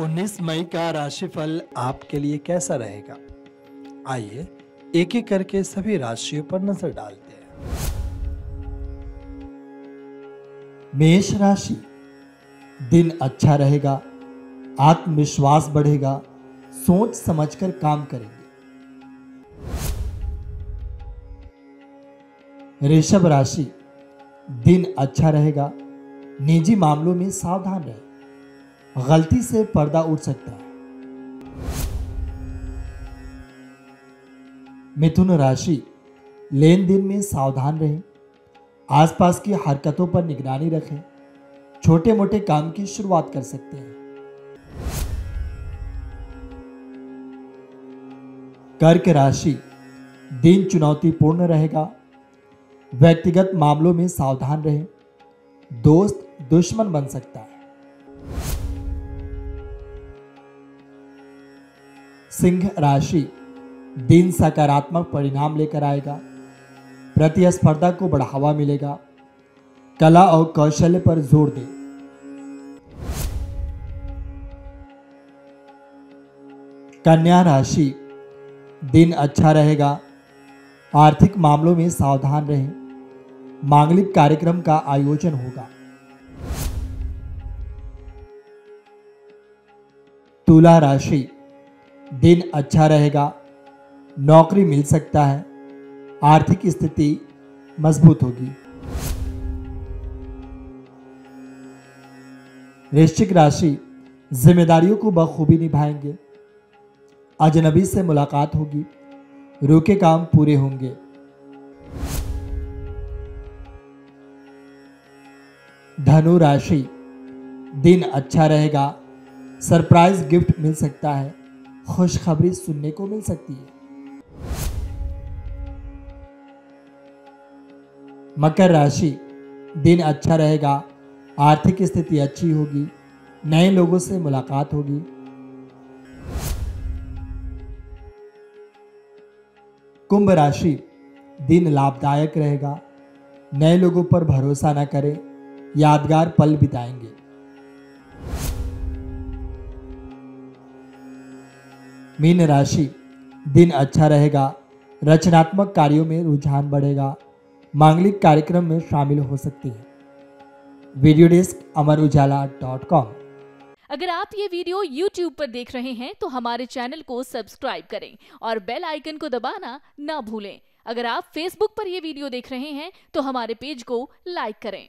19 मई का राशिफल आपके लिए कैसा रहेगा? आइए एक एक करके सभी राशियों पर नज़र डालते हैं। मेष राशि, दिन अच्छा रहेगा, आत्मविश्वास बढ़ेगा, सोच समझकर काम करेंगे। ऋषभ राशि, दिन अच्छा रहेगा, निजी मामलों में सावधान रहे। गलती से पर्दा उठ सकता है। मिथुन राशि लेन देन में सावधान रहें। आसपास की हरकतों पर निगरानी रखें। छोटे मोटे काम की शुरुआत कर सकते हैं। कर्क राशि, दिन चुनौतीपूर्ण रहेगा। व्यक्तिगत मामलों में सावधान रहें। दोस्त दुश्मन बन सकता है। सिंह राशि दिन सकारात्मक परिणाम लेकर आएगा। प्रतिस्पर्धा को बढ़ावा मिलेगा। कला और कौशल्य पर ज़ोर दें। कन्या राशि दिन अच्छा रहेगा। आर्थिक मामलों में सावधान रहें। मांगलिक कार्यक्रम का आयोजन होगा। तुला राशि दिन अच्छा रहेगा, नौकरी मिल सकता है, आर्थिक स्थिति मज़बूत होगी। वृश्चिक राशि जिम्मेदारियों को बखूबी निभाएँगे। अजनबी से मुलाकात होगी, रुके काम पूरे होंगे। धनु राशि, दिन अच्छा रहेगा, सरप्राइज़ गिफ्ट मिल सकता है। खुशखबरी सुनने को मिल सकती है। मकर राशि, दिन अच्छा रहेगा, आर्थिक स्थिति अच्छी होगी, नए लोगों से मुलाकात होगी। कुंभ राशि, दिन लाभदायक रहेगा, नए लोगों पर भरोसा न करें, यादगार पल बिताएँगे। मीन राशि, दिन अच्छा रहेगा, रचनात्मक कार्यों में रुझान बढ़ेगा, मांगलिक कार्यक्रम में शामिल हो सकती है। Video desk Amar Ujala dot com. अगर आप ये वीडियो YouTube पर देख रहे हैं तो हमारे चैनल को सब्सक्राइब करें और बेल आइकन को दबाना ना भूलें। अगर आप Facebook पर ये वीडियो देख रहे हैं तो हमारे पेज को लाइक करें।